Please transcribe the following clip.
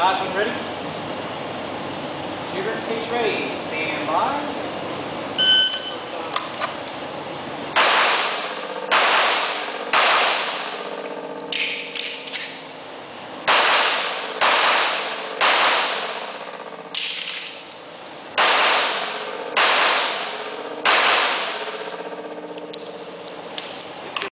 knocking, ready? Shooter, case ready.